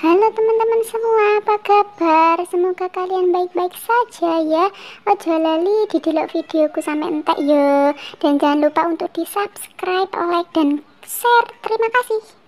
Halo teman-teman semua, apa kabar? Semoga kalian baik-baik saja ya. Ojo lali didelok videoku sampai entek yo. Dan jangan lupa untuk di subscribe, like, dan share. Terima kasih.